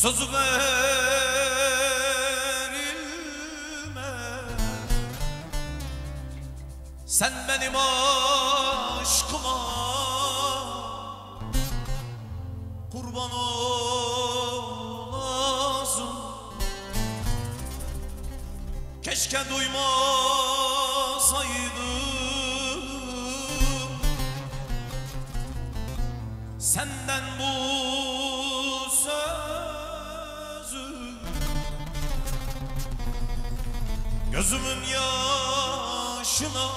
Sözü verilmez. Sen benim aşkıma Kurban olasın Keşke duymasaydım. Senden bu Gözümün yaşına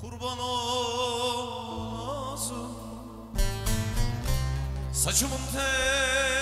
Kurban olasın Saçımın teline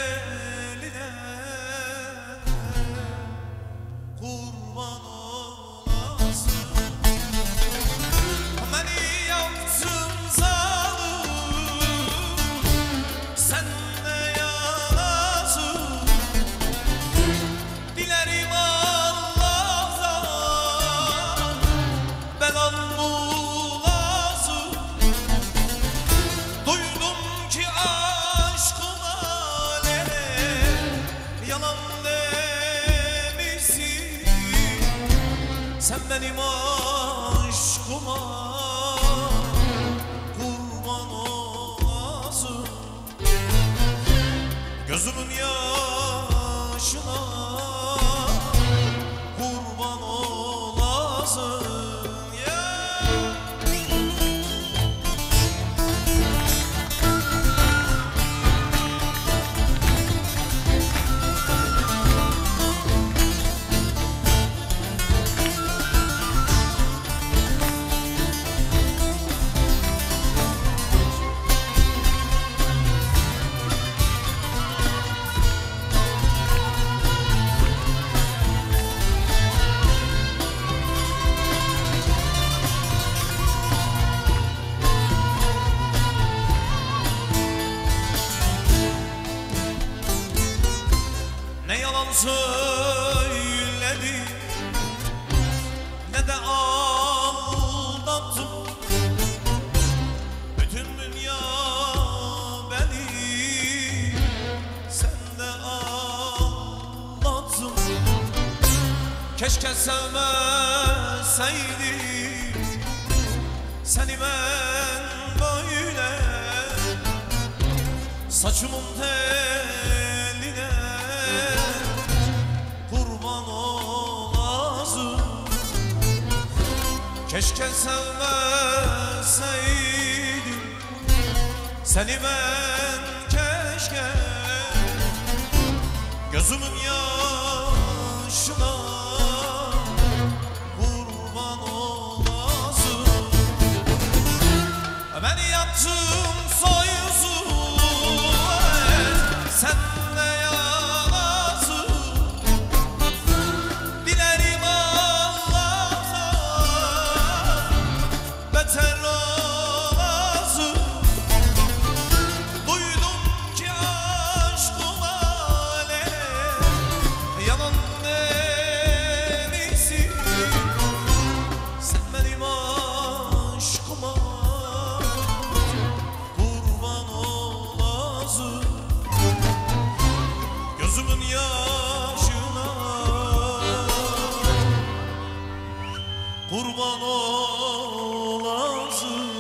Ne yalan söyledi. Ne de aldattım Bütün dünya beni Sende ağlattın Keşke sevmeseydim Seni ben böyle. Saçımın teline Keşke sevmeseydim. Seni ben keşke. Gözümün yaşına kurban olasın.